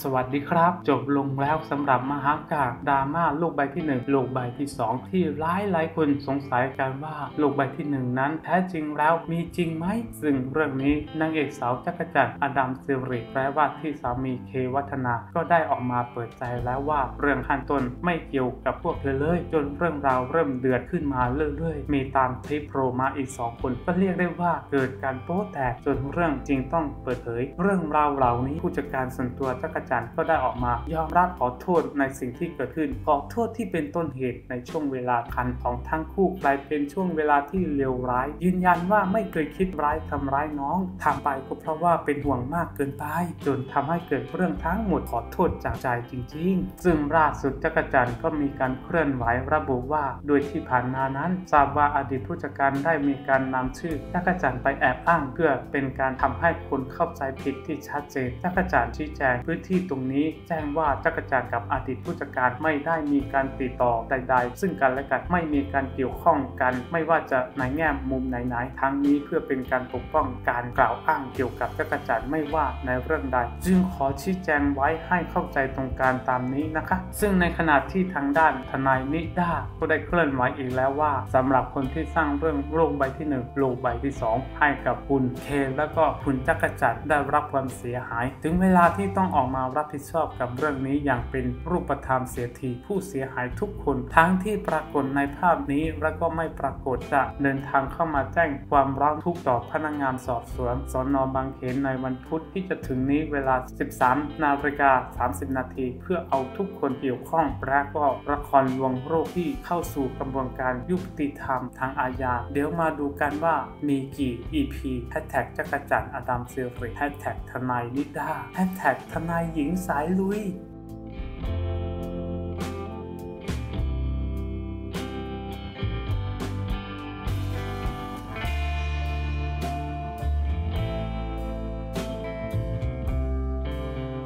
สวัสดีครับ จบลงแล้วสำหรับมหากาบดราม่าลูกใบที่1ลูกใบที่ 2 ที่หลายหลายคนสงสัยกันว่าลูกใบที่ 1 นั้นแท้จริงแล้วมีจริงไหมซึ่งเรื่องนี้นางเอกสาวจักรจันทร์อดัมซิริแปลว่าที่สามีเควัฒนาก็ได้ออกมาเปิดใจแล้วว่าเรื่องขั้นต้นไม่เกี่ยวกับพวกเธอเลย จนเรื่องราวเริ่มเดือดขึ้นมาเรื่อยๆ มีตามคลิปโผล่มาอีก 2 คนก็เรียกได้ว่าเกิดการโป๊แตกจนเรื่องจริงต้องเปิดเผย เรื่องราวเหล่านี้ผู้จัดการส่วนตัวจักรจันทร์ก็ได้ออกมายอมรับขอโทษในสิ่งที่เกิดขึ้นขอโทษที่เป็นต้นเหตุในช่วงเวลาคันของทั้งคู่กลายเป็นช่วงเวลาที่เลวร้าย ยืนยันว่าไม่เคยคิดร้ายทำร้ายน้องทำไปก็เพราะว่าเป็นห่วงมากเกินไป จนทำให้เกิดเรื่องทั้งหมดขอโทษจากใจจริง ๆ ซึ่งล่าสุดจักรจันทร์ก็มีการเคลื่อนไหวระบุว่าโดยที่ผ่านมานั้นทราบว่าอดีตผู้จัดการได้มีการนำชื่อจักรจันทร์ไปแอบอ้างเพื่อเป็นการทำให้คนเข้าใจผิดที่ชัดเจนจักรจันทร์ชี้แจงพื้นที่ที่ตรงนี้แจ้งว่าจักรจันทร์กับอดีตผู้จัดการไม่ได้มีการติดต่อใด ๆ ซึ่งกันและกันไม่มีการเกี่ยวข้องกัน ไม่ว่าจะในแง่มุมไหนๆทั้งนี้เพื่อเป็นการปกป้องการกล่าวอ้างเกี่ยวกับจักรจันทร์ไม่ว่าในเรื่องใด จึงขอชี้แจงไว้ให้เข้าใจตรงการตามนี้นะคะ ซึ่งในขณะที่ทางด้านทนายนิด้าก็ได้เคลื่อนไหวอีกแล้วว่าสำหรับคนที่สร้างเรื่องโลกใบที่1โลกใบที่ 2 ให้กับคุณเคนแล้วก็คุณจักรจันทร์ได้รับความเสียหาย ถึงเวลาที่ต้องออกมารับผิดชอบกับเรื่องนี้อย่างเป็นรูปธรรมเสียทีผู้เสียหายทุกคน ทั้งที่ปรากฏในภาพนี้และก็ไม่ปรากฏจะเดินทางเข้ามาแจ้งความร้องทุกข์ต่อพนักงานสอบสวนสอนอบางเขนในวันพุธที่จะถึงนี้เวลา 13 นาฬิกา 30 นาทีเพื่อเอาทุกคนเกี่ยวข้องและก็ละครลวงโรคที่เข้าสู่กระบวนการยุติธรรมทางอาญา เดี๋ยวมาดูกันว่ามีกี่ EP แฮชแท็กจักรจันทร์อดัมเซลฟรีแฮชแท็กทนายนิด้าแฮชแท็กทนายหญิงสายลุย